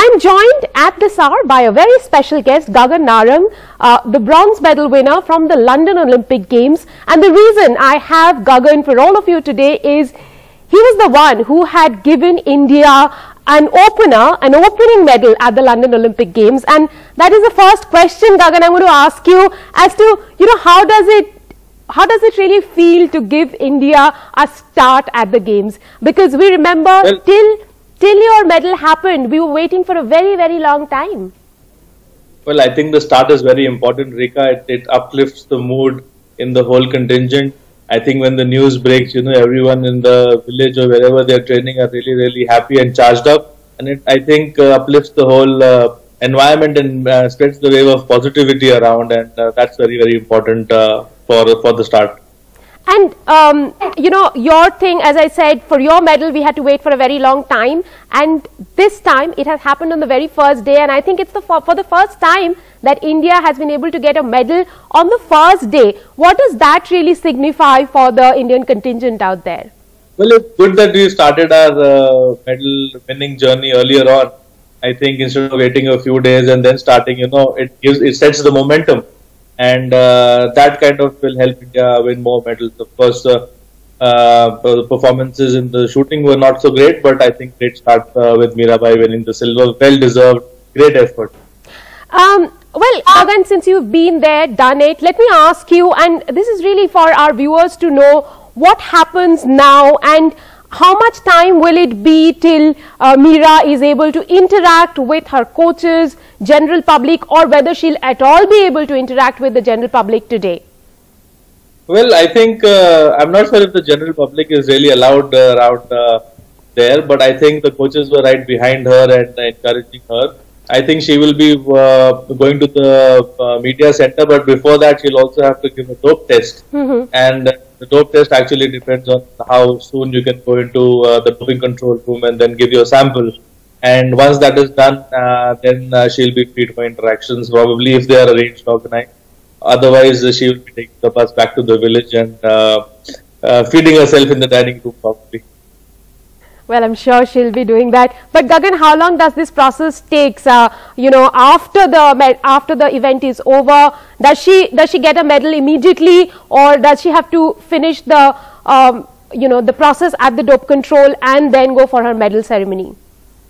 I'm joined at this hour by a very special guest, Gagan Narang, uh, the bronze medal winner from the London Olympic Games. And the reason I have Gagan for all of you today is he was the one who had given India an opener, an opening medal at the London Olympic Games. And that is the first question, Gagan, I'm going to ask you as to, you know, how does it how does it really feel to give India a start at the games? Because we remember Well- till till your medal happened, we were waiting for a very very long time. Well, I think the start is very important, Rica. It, it uplifts the mood in the whole contingent. I think when the news breaks, you know, everyone in the village or wherever they're training are really, really happy and charged up. And it, I think, uh, uplifts the whole uh, environment and uh, spreads the wave of positivity around. And uh, that's very, very important uh, for for the start. And um, you know your thing, as I said, for your medal we had to wait for a very long time, and this time it has happened on the very first day, and I think it's the for, for the first time that India has been able to get a medal on the first day. What does that really signify for the Indian contingent out there? Well, it's good that we started our uh, medal winning journey earlier on. I think instead of waiting a few days and then starting, you know, it gives it sets the momentum, and uh, that kind of will help India win more medals. Of course, uh, uh, the performances in the shooting were not so great, but I think great start uh, with Mirabai winning the silver, well deserved, great effort. Um, well, Gagan, since you've been there, done it, let me ask you, and this is really for our viewers to know what happens now and how much time will it be till uh, Mira is able to interact with her coaches, general public, or whether she'll at all be able to interact with the general public today? Well, I think uh, I'm not sure if the general public is really allowed uh, around uh, there, but I think the coaches were right behind her and encouraging her. I think she will be uh, going to the uh, media center, but before that, she'll also have to give a dope test. And the dope test actually depends on how soon you can go into uh, the doping control room and then give your sample. And once that is done, uh, then uh, she'll be free for interactions, probably if they are arranged, organized. Otherwise, uh, she will be taking the bus back to the village and uh, uh, feeding herself in the dining room, probably. Well, I'm sure she'll be doing that. But Gagan, how long does this process takes? Uh, you know, after the after the event is over, does she does she get a medal immediately, or does she have to finish the um, you know the process at the dope control and then go for her medal ceremony?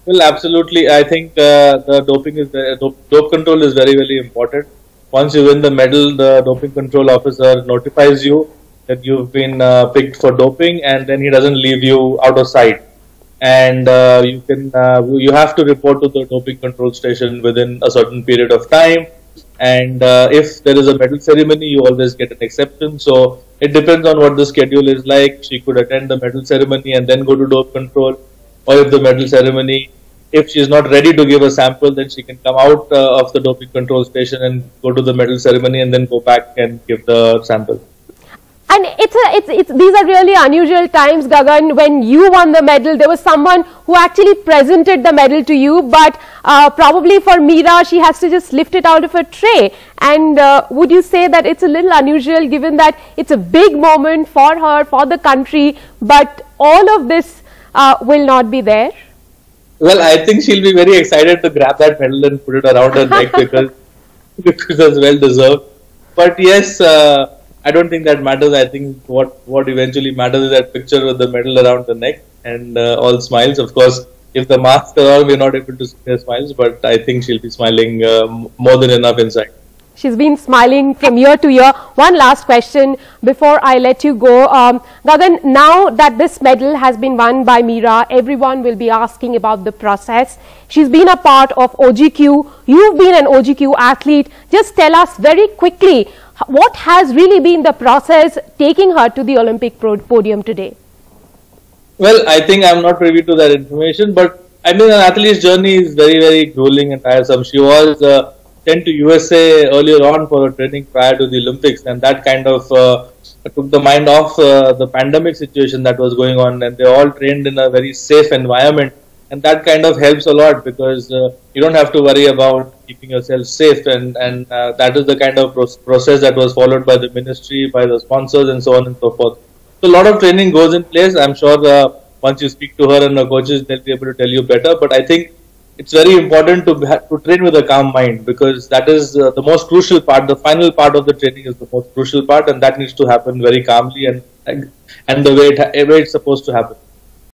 Well, absolutely. I think uh, the doping is the dope, dope control is very very important. Once you win the medal, the doping control officer notifies you that you've been uh, picked for doping, and then he doesn't leave you out of sight. And uh, you can uh, you have to report to the doping control station within a certain period of time. And uh, if there is a medal ceremony, you always get an exception. So it depends on what the schedule is like. She could attend the medal ceremony and then go to dope control or if the medal ceremony, if she's not ready to give a sample, then she can come out uh, of the doping control station and go to the medal ceremony and then go back and give the sample. And it's a, it's, it's, these are really unusual times, Gagan. When you won the medal, there was someone who actually presented the medal to you, but uh, probably for Meera, she has to just lift it out of her tray. And uh, would you say that it's a little unusual given that it's a big moment for her, for the country, but all of this uh, will not be there? Well, I think she'll be very excited to grab that medal and put it around her neck because because it's well deserved. But yes, uh, I don't think that matters. I think what what eventually matters is that picture with the medal around the neck and uh, all smiles. Of course, if the mask is on, we're not able to see her smiles, but I think she'll be smiling uh, more than enough inside. She's been smiling from year to year. One last question before I let you go. Um, Gagan, now that this medal has been won by Meera, everyone will be asking about the process. She's been a part of OGQ. You've been an OGQ athlete. Just tell us very quickly what has really been the process taking her to the Olympic podium today? Well, I think I'm not privy to that information, but I mean, an athlete's journey is very, very grueling and tiresome. She was uh, sent to USA earlier on for training prior to the Olympics, and that kind of uh, took the mind off uh, the pandemic situation that was going on, and they all trained in a very safe environment, and that kind of helps a lot because uh, you don't have to worry about keeping yourself safe, and and uh, that is the kind of pro- process that was followed by the ministry, by the sponsors, and so on and so forth. So a lot of training goes in place. I'm sure uh, once you speak to her and her coaches, they'll be able to tell you better. But I think it's very important to to train with a calm mind because that is uh, the most crucial part. The final part of the training is the most crucial part, and that needs to happen very calmly and and the way, it, way it's supposed to happen.